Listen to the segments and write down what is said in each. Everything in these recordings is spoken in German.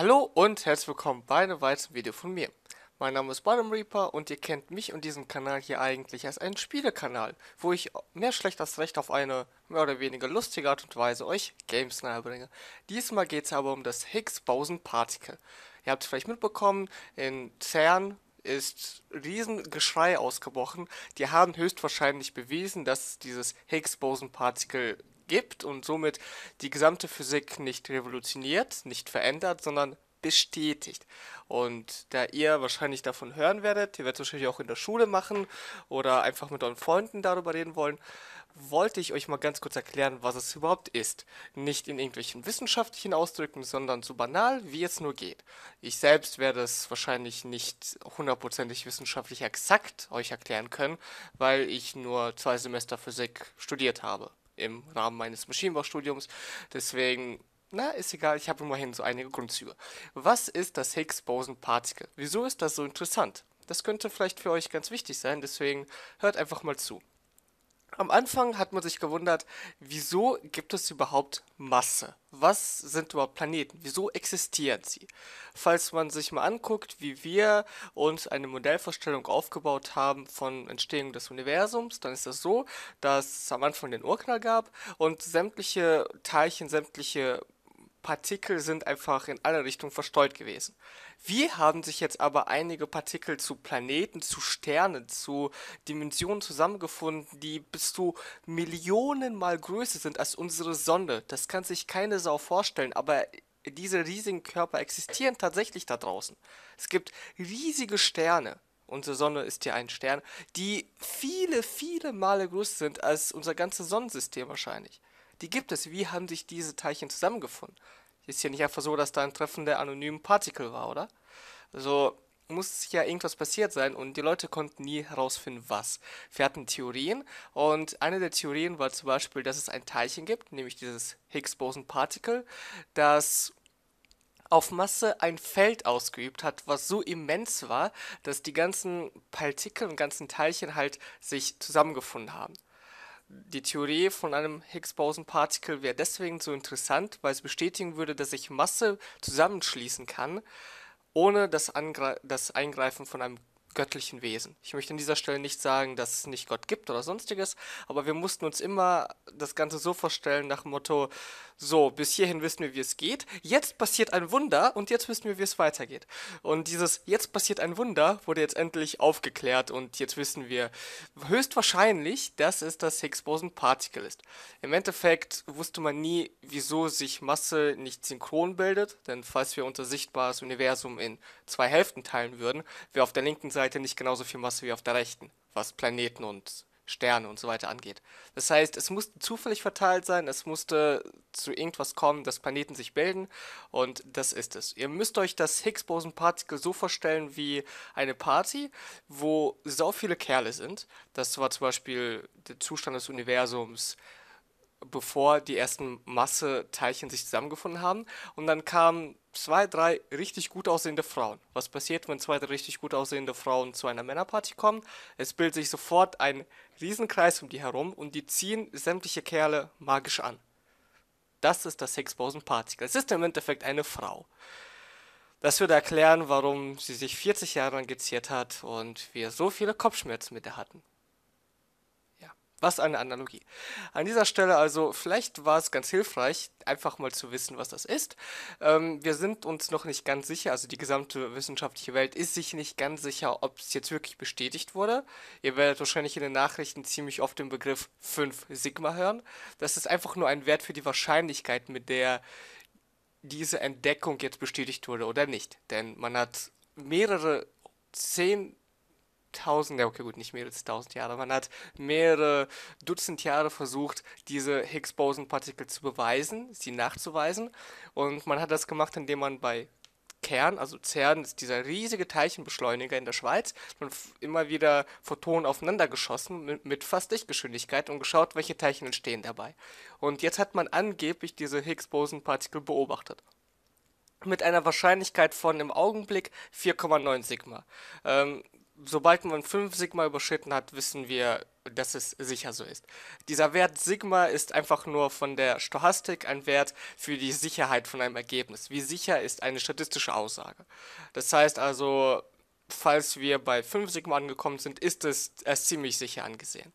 Hallo und herzlich willkommen bei einem weiteren Video von mir. Mein Name ist Bottom Reaper und ihr kennt mich und diesen Kanal hier eigentlich als einen Spielekanal, wo ich mehr schlecht als recht auf eine mehr oder weniger lustige Art und Weise euch Games nahebringe. Diesmal geht es aber um das Higgs-Boson Particle. Ihr habt es vielleicht mitbekommen, in CERN ist Riesengeschrei ausgebrochen. Die haben höchstwahrscheinlich bewiesen, dass dieses Higgs-Boson-Particle gibt und somit die gesamte Physik nicht revolutioniert, nicht verändert, sondern bestätigt. Und da ihr wahrscheinlich davon hören werdet, ihr werdet es wahrscheinlich auch in der Schule machen oder einfach mit euren Freunden darüber reden wollen, wollte ich euch mal ganz kurz erklären, was es überhaupt ist. Nicht in irgendwelchen wissenschaftlichen Ausdrücken, sondern so banal, wie es nur geht. Ich selbst werde es wahrscheinlich nicht hundertprozentig wissenschaftlich exakt euch erklären können, weil ich nur zwei Semester Physik studiert habe im Rahmen meines Maschinenbaustudiums. Deswegen, na, ist egal, ich habe immerhin so einige Grundzüge. Was ist das Higgs-Boson-Particle? Wieso ist das so interessant? Das könnte vielleicht für euch ganz wichtig sein, deswegen hört einfach mal zu. Am Anfang hat man sich gewundert, wieso gibt es überhaupt Masse? Was sind überhaupt Planeten? Wieso existieren sie? Falls man sich mal anguckt, wie wir uns eine Modellvorstellung aufgebaut haben von Entstehung des Universums, dann ist das so, dass es am Anfang den Urknall gab und sämtliche Teilchen, sämtliche Partikel sind einfach in alle Richtungen verstreut gewesen. Wie haben sich jetzt aber einige Partikel zu Planeten, zu Sternen, zu Dimensionen zusammengefunden, die bis zu Millionen mal größer sind als unsere Sonne. Das kann sich keine Sau vorstellen, aber diese riesigen Körper existieren tatsächlich da draußen. Es gibt riesige Sterne. Unsere Sonne ist ja ein Stern, die viele, viele Male größer sind als unser ganzes Sonnensystem wahrscheinlich. Die gibt es. Wie haben sich diese Teilchen zusammengefunden? Ist ja nicht einfach so, dass da ein Treffen der anonymen Partikel war, oder? Also muss ja irgendwas passiert sein und die Leute konnten nie herausfinden, was. Wir hatten Theorien und eine der Theorien war zum Beispiel, dass es ein Teilchen gibt, nämlich dieses Higgs-Boson-Particle, das auf Masse ein Feld ausgeübt hat, was so immens war, dass die ganzen Partikel und ganzen Teilchen halt sich zusammengefunden haben. Die Theorie von einem Higgs-Boson-Partikel wäre deswegen so interessant, weil es bestätigen würde, dass sich Masse zusammenschließen kann, ohne das, Angre das Eingreifen von einem göttlichen Wesen. Ich möchte an dieser Stelle nicht sagen, dass es nicht Gott gibt oder sonstiges, aber wir mussten uns immer das Ganze so vorstellen nach dem Motto, so, bis hierhin wissen wir, wie es geht, jetzt passiert ein Wunder und jetzt wissen wir, wie es weitergeht. Und dieses jetzt passiert ein Wunder wurde jetzt endlich aufgeklärt und jetzt wissen wir höchstwahrscheinlich, dass es das Higgs-Boson-Partikel ist. Im Endeffekt wusste man nie, wieso sich Masse nicht synchron bildet, denn falls wir unser sichtbares Universum in zwei Hälften teilen würden, wäre auf der linken Seite nicht genauso viel Masse wie auf der rechten, was Planeten und Sterne und so weiter angeht. Das heißt, es musste zufällig verteilt sein, es musste zu irgendwas kommen, dass Planeten sich bilden und das ist es. Ihr müsst euch das Higgs-Boson-Partikel so vorstellen wie eine Party, wo so viele Kerle sind. Das war zum Beispiel der Zustand des Universums bevor die ersten Masseteilchen sich zusammengefunden haben. Und dann kamen zwei, drei richtig gut aussehende Frauen. Was passiert, wenn zwei, drei richtig gut aussehende Frauen zu einer Männerparty kommen? Es bildet sich sofort ein Riesenkreis um die herum und die ziehen sämtliche Kerle magisch an. Das ist das Higgs-Boson-Partikel. Es ist im Endeffekt eine Frau. Das würde erklären, warum sie sich 40 Jahre lang geziert hat und wir so viele Kopfschmerzen mit ihr hatten. Was eine Analogie. An dieser Stelle also, vielleicht war es ganz hilfreich, einfach mal zu wissen, was das ist. Ähm, wir sind uns noch nicht ganz sicher, also die gesamte wissenschaftliche Welt ist sich nicht ganz sicher, ob es jetzt wirklich bestätigt wurde. Ihr werdet wahrscheinlich in den Nachrichten ziemlich oft den Begriff 5 Sigma hören. Das ist einfach nur ein Wert für die Wahrscheinlichkeit, mit der diese Entdeckung jetzt bestätigt wurde oder nicht. Denn man hat mehrere zehn tausend, ja okay gut, nicht mehr als tausend Jahre, man hat mehrere Dutzend Jahre versucht, diese Higgs-Boson-Partikel zu beweisen, sie nachzuweisen und man hat das gemacht, indem man bei Kern, also CERN ist dieser riesige Teilchenbeschleuniger in der Schweiz, und immer wieder Photonen aufeinander geschossen mit, mit fast Lichtgeschwindigkeit und geschaut, welche Teilchen entstehen dabei. Und jetzt hat man angeblich diese Higgs-Boson-Partikel beobachtet mit einer Wahrscheinlichkeit von im Augenblick 4,9 Sigma. Ähm, sobald man 5 Sigma überschritten hat, wissen wir, dass es sicher so ist. Dieser Wert Sigma ist einfach nur von der Stochastik ein Wert für die Sicherheit von einem Ergebnis. Wie sicher ist eine statistische Aussage? Das heißt also, falls wir bei 5 Sigma angekommen sind, ist es als ziemlich sicher angesehen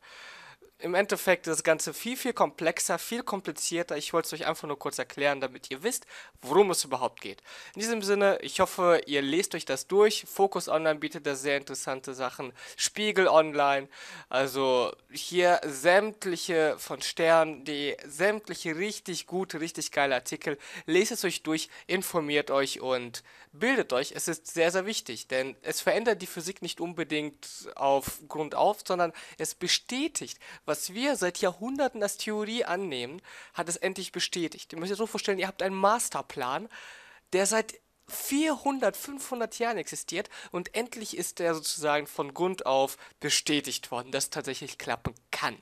im Endeffekt ist das Ganze viel, viel komplexer, viel komplizierter. Ich wollte es euch einfach nur kurz erklären, damit ihr wisst, worum es überhaupt geht. In diesem Sinne, ich hoffe, ihr lest euch das durch. Focus Online bietet da sehr interessante Sachen. Spiegel Online, also hier sämtliche von Stern.de, sämtliche richtig gute, richtig geile Artikel. Lest es euch durch, informiert euch und bildet euch. Es ist sehr, sehr wichtig, denn es verändert die Physik nicht unbedingt auf Grund auf, sondern es bestätigt, was wir seit Jahrhunderten als Theorie annehmen, hat es endlich bestätigt. Ihr müsst euch so vorstellen, ihr habt einen Masterplan, der seit 400, 500 Jahren existiert und endlich ist der sozusagen von Grund auf bestätigt worden, dass es tatsächlich klappen kann.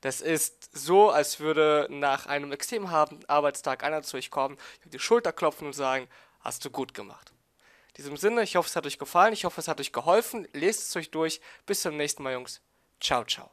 Das ist so, als würde nach einem extrem harten Arbeitstag einer zu euch kommen, die Schulter klopfen und sagen, hast du gut gemacht. In diesem Sinne, ich hoffe, es hat euch gefallen, ich hoffe, es hat euch geholfen. Lest es euch durch. Bis zum nächsten Mal, Jungs. Ciao, ciao.